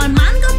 one man go